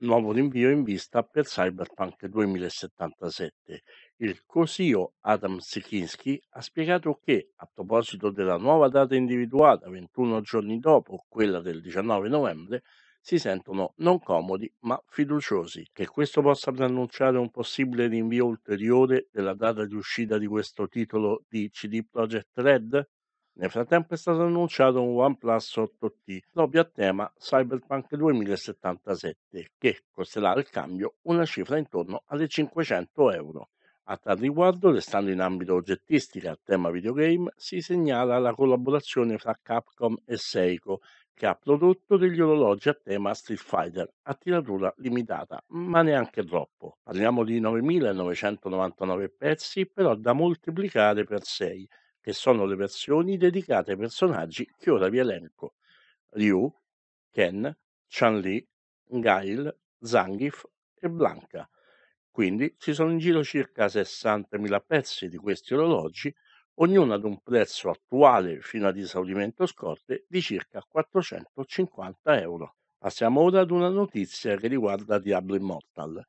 Nuovo rinvio in vista per Cyberpunk 2077. Il COSIO Adam Sikinski ha spiegato che, a proposito della nuova data individuata 21 giorni dopo quella del 19 novembre, si sentono non comodi ma fiduciosi che questo possa preannunciare un possibile rinvio ulteriore della data di uscita di questo titolo di CD Projekt Red? Nel frattempo è stato annunciato un OnePlus 8T proprio a tema Cyberpunk 2077 che costerà al cambio una cifra intorno alle 500 euro. A tal riguardo, restando in ambito oggettistica a tema videogame, si segnala la collaborazione fra Capcom e Seiko che ha prodotto degli orologi a tema Street Fighter a tiratura limitata, ma neanche troppo. Parliamo di 9.999 pezzi, però da moltiplicare per 6 che sono le versioni dedicate ai personaggi che ora vi elenco. Ryu, Ken, Chun-Li, Gail, Zangief e Blanca. Quindi ci sono in giro circa 60.000 pezzi di questi orologi, ognuno ad un prezzo attuale fino ad esaurimento scorte di circa 450 euro. Passiamo ora ad una notizia che riguarda Diablo Immortal.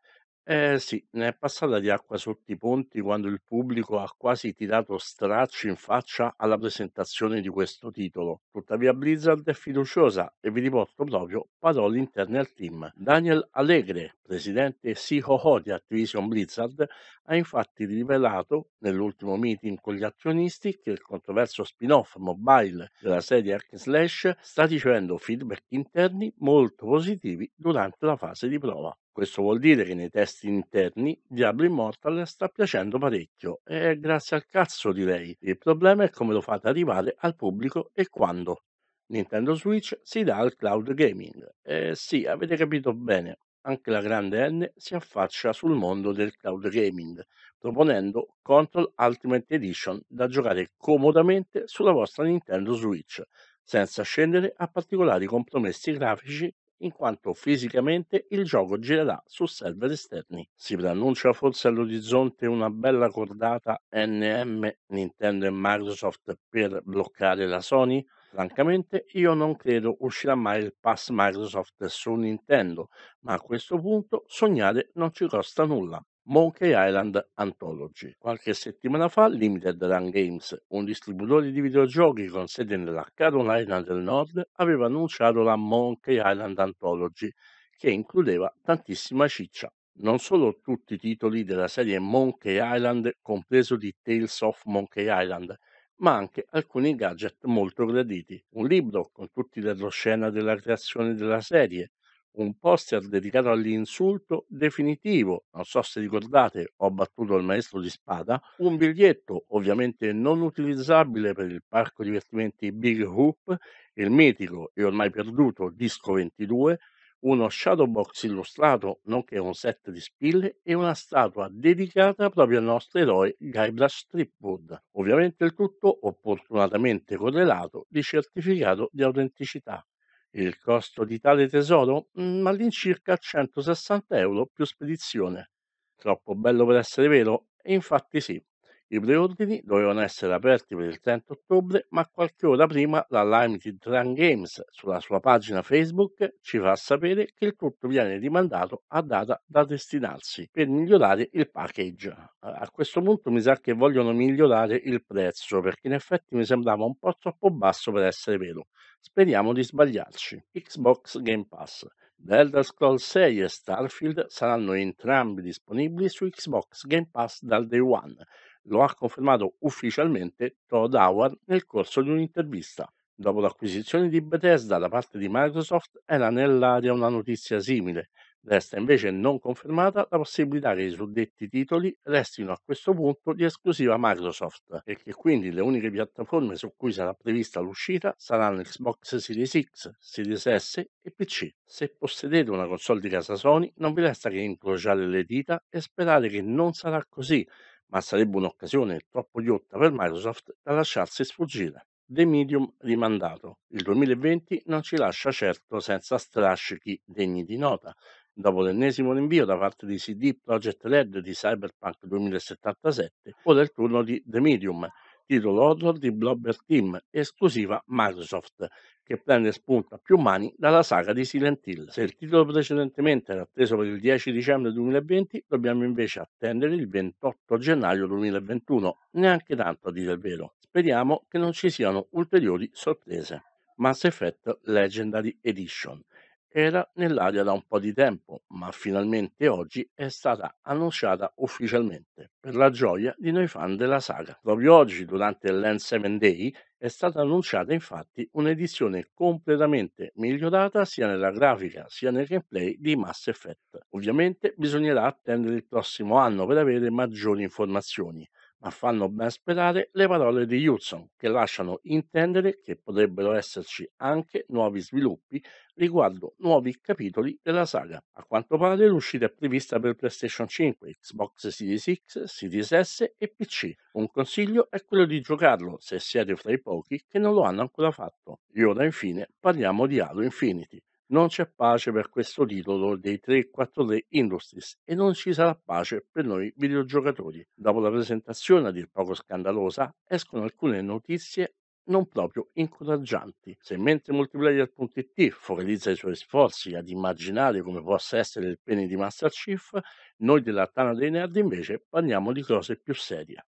Eh sì, ne è passata di acqua sotto i ponti quando il pubblico ha quasi tirato stracci in faccia alla presentazione di questo titolo. Tuttavia Blizzard è fiduciosa e vi riporto proprio parole interne al team. Daniel Allegre, presidente COO di Activision Blizzard, ha infatti rivelato nell'ultimo meeting con gli azionisti che il controverso spin-off mobile della serie Hack Slash sta ricevendo feedback interni molto positivi durante la fase di prova. Questo vuol dire che nei test interni Diablo Immortal sta piacendo parecchio e grazie al cazzo direi. Il problema è come lo fate arrivare al pubblico e quando. Nintendo Switch si dà al cloud gaming. Eh sì, avete capito bene, anche la grande N si affaccia sul mondo del cloud gaming, proponendo Control Ultimate Edition da giocare comodamente sulla vostra Nintendo Switch, senza scendere a particolari compromessi grafici in quanto fisicamente il gioco girerà su server esterni. Si preannuncia forse all'orizzonte una bella cordata NM Nintendo e Microsoft per bloccare la Sony? Francamente io non credo uscirà mai il pass Microsoft su Nintendo, ma a questo punto sognare non ci costa nulla. Monkey Island Anthology. Qualche settimana fa Limited Run Games, un distributore di videogiochi con sede nella Carolina del Nord, aveva annunciato la Monkey Island Anthology, che includeva tantissima ciccia. Non solo tutti i titoli della serie Monkey Island, compreso di Tales of Monkey Island, ma anche alcuni gadget molto graditi. Un libro con tutti le retroscena della creazione della serie, un poster dedicato all'insulto definitivo, non so se ricordate, ho battuto il maestro di spada, un biglietto ovviamente non utilizzabile per il parco divertimenti Big Hoop, il mitico e ormai perduto Disco 22, uno shadowbox illustrato, nonché un set di spille e una statua dedicata proprio al nostro eroe Guybrush Stripwood. Ovviamente il tutto opportunatamente correlato di certificato di autenticità. Il costo di tale tesoro? Mm, all'incirca 160 euro più spedizione. Troppo bello per essere vero? Infatti sì. I preordini dovevano essere aperti per il 30 ottobre, ma qualche ora prima la Limited Run Games sulla sua pagina Facebook ci fa sapere che il tutto viene rimandato a data da destinarsi per migliorare il package. A questo punto mi sa che vogliono migliorare il prezzo perché in effetti mi sembrava un po' troppo basso per essere vero. Speriamo di sbagliarci. Xbox Game Pass. The Elder Scrolls 6 e Starfield saranno entrambi disponibili su Xbox Game Pass dal day one. Lo ha confermato ufficialmente Todd Howard nel corso di un'intervista. Dopo l'acquisizione di Bethesda da parte di Microsoft era nell'aria una notizia simile, Resta invece non confermata la possibilità che i suddetti titoli restino a questo punto di esclusiva Microsoft e che quindi le uniche piattaforme su cui sarà prevista l'uscita saranno Xbox Series X, Series S e PC. Se possedete una console di casa Sony non vi resta che incrociare le dita e sperare che non sarà così, ma sarebbe un'occasione troppo ghiotta per Microsoft da lasciarsi sfuggire. The Medium rimandato. Il 2020 non ci lascia certo senza strascichi degni di nota. Dopo l'ennesimo rinvio da parte di CD Projekt Red di Cyberpunk 2077, ora è il turno di The Medium, titolo horror di Blobber Team, esclusiva Microsoft, che prende spunto a più mani dalla saga di Silent Hill. Se il titolo precedentemente era atteso per il 10 dicembre 2020, dobbiamo invece attendere il 28 gennaio 2021, neanche tanto a dire il vero. Speriamo che non ci siano ulteriori sorprese. Mass Effect Legendary Edition era nell'aria da un po' di tempo, ma finalmente oggi è stata annunciata ufficialmente, per la gioia di noi fan della saga. Proprio oggi, durante il Land 7 Day, è stata annunciata infatti un'edizione completamente migliorata sia nella grafica sia nel gameplay di Mass Effect. Ovviamente bisognerà attendere il prossimo anno per avere maggiori informazioni, ma fanno ben sperare le parole di Hudson, che lasciano intendere che potrebbero esserci anche nuovi sviluppi riguardo nuovi capitoli della saga. A quanto pare l'uscita è prevista per PlayStation 5, Xbox Series X, Series S e PC. Un consiglio è quello di giocarlo se siete fra i pochi che non lo hanno ancora fatto. E ora infine parliamo di Halo Infinity. Non c'è pace per questo titolo dei 343 Industries e non ci sarà pace per noi videogiocatori. Dopo la presentazione a dir poco scandalosa, escono alcune notizie non proprio incoraggianti. Se mentre multiplayer.it focalizza i suoi sforzi ad immaginare come possa essere il pene di Master Chief, noi della Tana dei Nerd invece parliamo di cose più serie.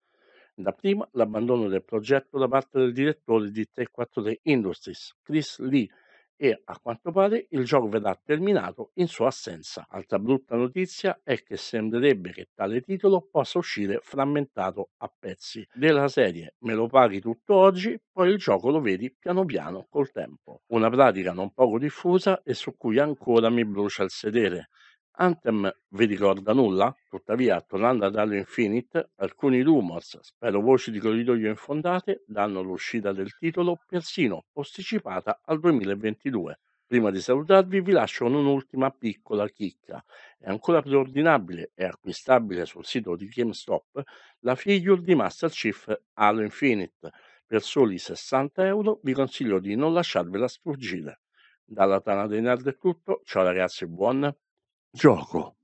Dapprima l'abbandono del progetto da parte del direttore di 343 Industries, Chris Lee, e a quanto pare il gioco verrà terminato in sua assenza. Altra brutta notizia è che sembrerebbe che tale titolo possa uscire frammentato a pezzi. Della serie me lo paghi tutto oggi, poi il gioco lo vedi piano piano col tempo. Una pratica non poco diffusa e su cui ancora mi brucia il sedere. Anthem vi ricorda nulla? Tuttavia, tornando ad Halo Infinite, alcuni rumors, spero voci di corridoio infondate, danno l'uscita del titolo persino posticipata al 2022. Prima di salutarvi vi lascio un'ultima piccola chicca. È ancora preordinabile e acquistabile sul sito di GameStop la figure di Master Chief Halo Infinite. Per soli 60 euro vi consiglio di non lasciarvela sfuggire. Dalla Tana dei Nerd è tutto, ciao ragazzi, buon gioco